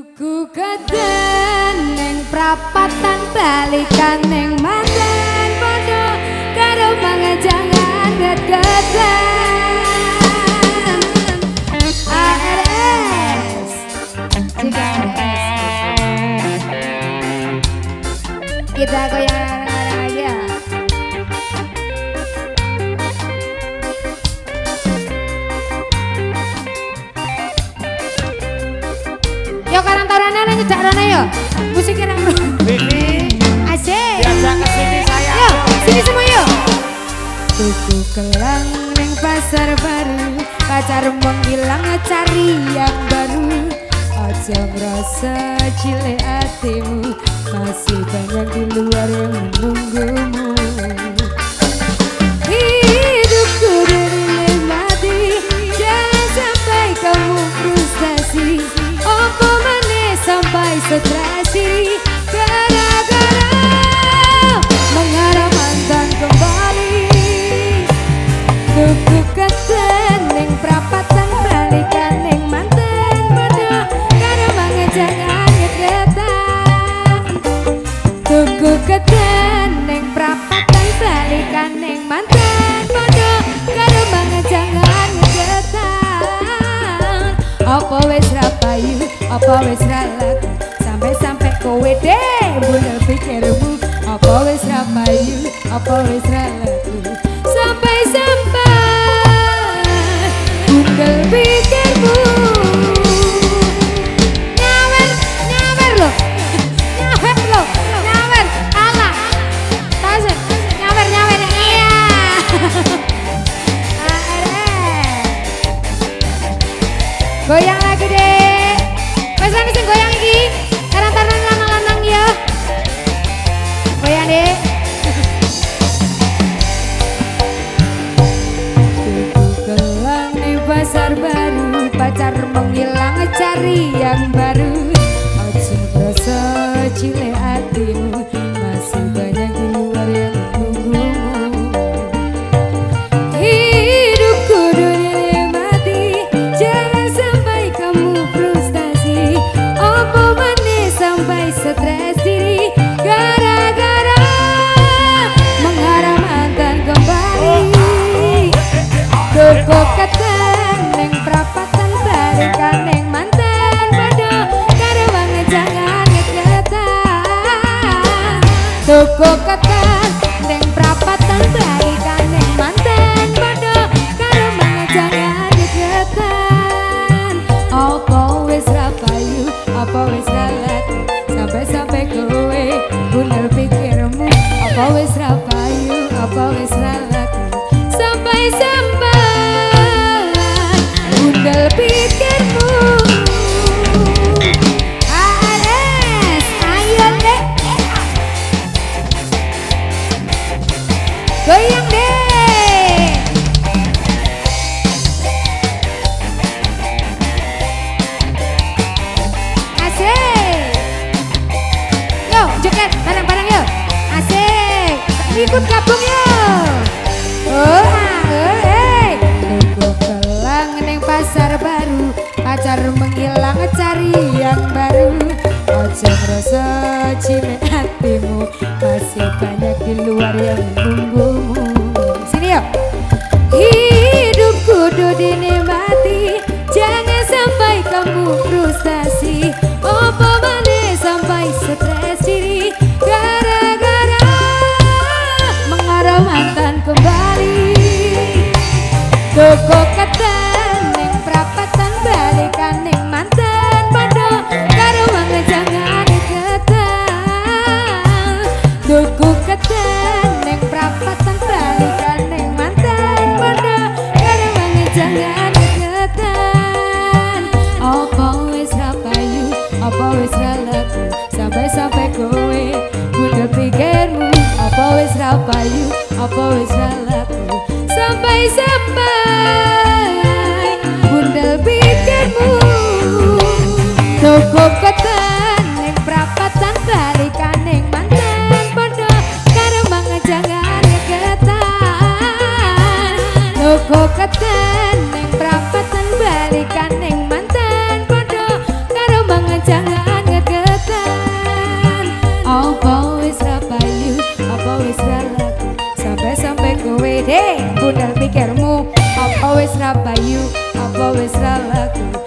Tuku keden neng prapatan balikan neng mantan podo karo mangajangan Juga ARS Kita goyang cak rana yo Musiknya nang Vivi, Asik diajak ke sini saya. Yo, sini semua yuk. Tuku kelang neng pasar baru, pacar menghilang cari yang baru. Aja merasa cilik hatimu, masih banyak di luar yang menunggumu. Apa wes ralaku Sampai-sampai kowe deh bener pikirmu. Apa wes rapayu, apa wes ralaku Sampai-sampai Bundel pikirmu. Nyawer, nyawer loh Nyawer loh, nyawer Allah Tahu sih, nyawer, nyawer. Iya. Goyang lagi deh Rani sing goyang iki. Karena taruhan lanang-lanang ya. Goyang deh Tuku keten Neng prapatan balikan Neng mantan pada Karo banget jangan ngeketan Apa wis rapayu Apa wis ralaku Sampai-sampai kowe Bener pikirmu. Apa wis rapayu Apa wis ralaku Sampai-sampai Bundel pikirmu Goyang deh. Asik. Yo joget bareng-bareng yo. Asik. Ikut gabung yo Apa wis rapayu Apa wis ralaku Sampai-sampai deh Budal pikirmu Apa wis rapayu Apa wis ralaku